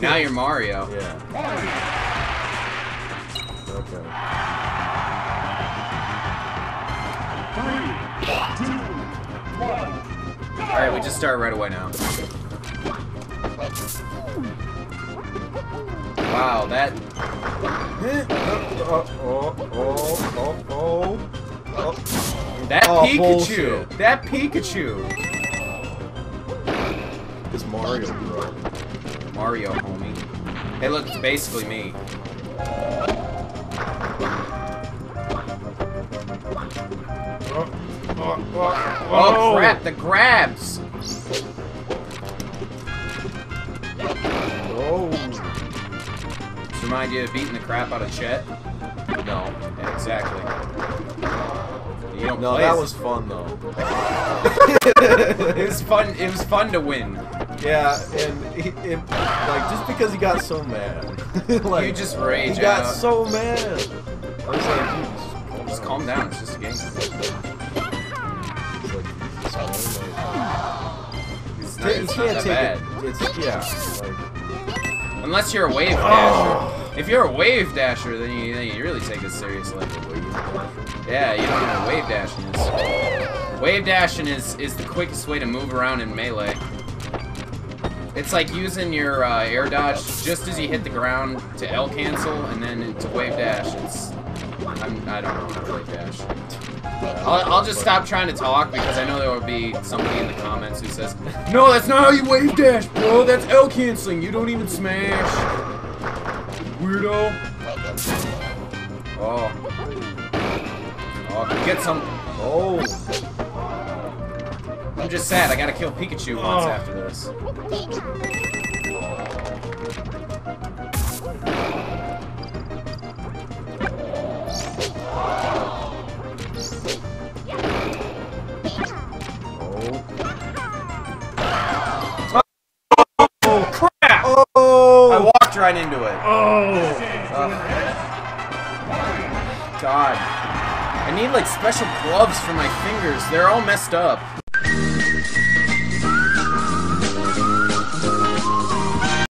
Now you're Mario. Yeah. Okay. Alright, we just start right away now. Wow, that... Oh, oh, oh, oh, oh. That Oh, Pikachu! bullshit. That Pikachu! It's Mario, bro. Mario, homie. Hey, look, it's basically me. Oh, oh, oh, Oh, crap, the grabs! Oh. Remind you of beating the crap out of Chet? No. Yeah, exactly. You don't No, play that as- was fun though. it was fun. It was fun to win. Yeah, and he, it, like just because he got so mad, like You just rage he got out. so mad. I was like, dude, Just calm down. It's just a game. It's like, it's It's not, it's you can't take it. It's yeah, like Unless you're a wave oh. dasher. If you're a wave dasher, then you, then you really take it seriously. Yeah, you don't know what wave dashing is. Wave dashing is, is the quickest way to move around in melee. It's like using your uh, air dodge just as you hit the ground to L cancel and then to wave dash. It's I'm, I don't know how to wave dash. I'll, I'll just stop trying to talk because I know there will be somebody in the comments who says, No, that's not how you wave dash, bro. That's L canceling. You don't even smash. Weirdo. Oh. Oh, get some. oh, I'm just sad. I gotta kill Pikachu once Oh. after this. Oh crap! Oh! oh. I oh, walked right into it. oh. God. I need like special gloves for my fingers. They're all messed up.